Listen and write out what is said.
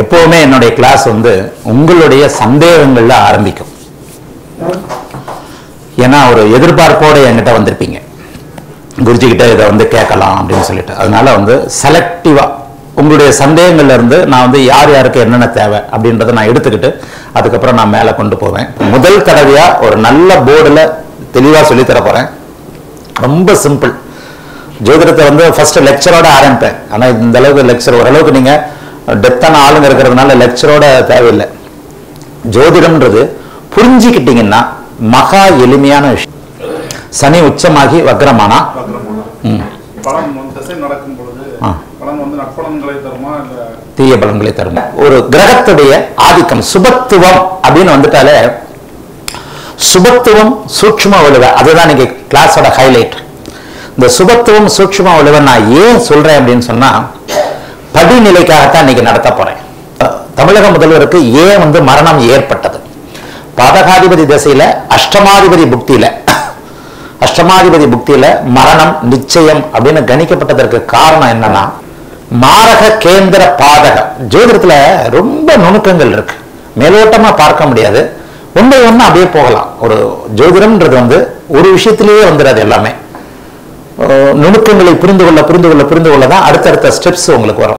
எப்பவுமே என்னுடைய கிளாஸ் வந்து உங்களுடைய சந்தேகங்கள்ல ஆரம்பிக்கும். ஏன்னா ஒரு எதிர்பார்ப்போடு என்கிட்ட வந்திருப்பீங்க. குருஜி கிட்ட இதை வந்து கேட்கலாம் அப்படின்னு சொல்லிட்டு. அதனால வந்து செலக்டிவா உங்களுடைய சந்தேகங்கள்ல இருந்து நான் வந்து யார் யாருக்கு என்னென்ன தேவை அப்படின்றத நான் எடுத்துக்கிட்டு அதுக்கப்புறம் நான் மேலே கொண்டு போவேன். முதல் தடவையா ஒரு நல்ல போர்டில் தெளிவாக சொல்லித் தர போறேன். ரொம்ப சிம்பிள் ஜோதிடத்தை வந்து ஃபர்ஸ்ட் லெக்சரோட ஆரம்பிப்பேன். ஆனால் இந்த அளவுக்கு லெக்சர் ஓரளவுக்கு நீங்கள் டெப்தான ஆளுங்க இருக்கிறதுனால லெக்சரோட தேவையில்லை. ஜோதிடம்ன்றது புரிஞ்சுக்கிட்டீங்கன்னா மகா எளிமையான விஷயம். சனி உச்சமாகி வக்ரமானா? தீய பலன்களை தரும்? ஒரு கிரகத்துடைய ஆதிக்கம் சுபத்துவம் அப்படின்னு வந்துட்டாலே சுபத்துவம் சூட்சும வலுவ அதுதான் நீங்க கிளாஸோட ஹைலைட் இந்த சுபத்துவம் சூட்சும வலுவை நான் ஏன் சொல்றேன் அப்படின்னு சொன்னா படிநிலைக்காகத்தான் இன்னைக்கு நடத்த போறேன். தமிழக முதல்வருக்கு ஏன் வந்து மரணம் ஏற்பட்டது? பாதகாதிபதி திசையில அஷ்டமாதிபதி புக்தியில அஷ்டமாதிபதி புக்தியில மரணம் நிச்சயம் அப்படின்னு கணிக்கப்பட்டதற்கு காரணம் என்னன்னா மாரக கேந்திர பாதக ஜோதிடத்துல ரொம்ப நுணுக்கங்கள் இருக்கு. மேலோட்டமா பார்க்க முடியாது. ஒன்றை ஒன்று அப்படியே போகலாம். ஒரு ஜோதிடம்ன்றது வந்து ஒரு விஷயத்திலேயே வந்துடாது எல்லாமே. நுணுக்கங்களை புரிந்து கொள்ள புரிந்து கொள்ள புரிந்து கொள்ள தான் அடுத்தடுத்த ஸ்டெப்ஸ் உங்களுக்கு வரும்.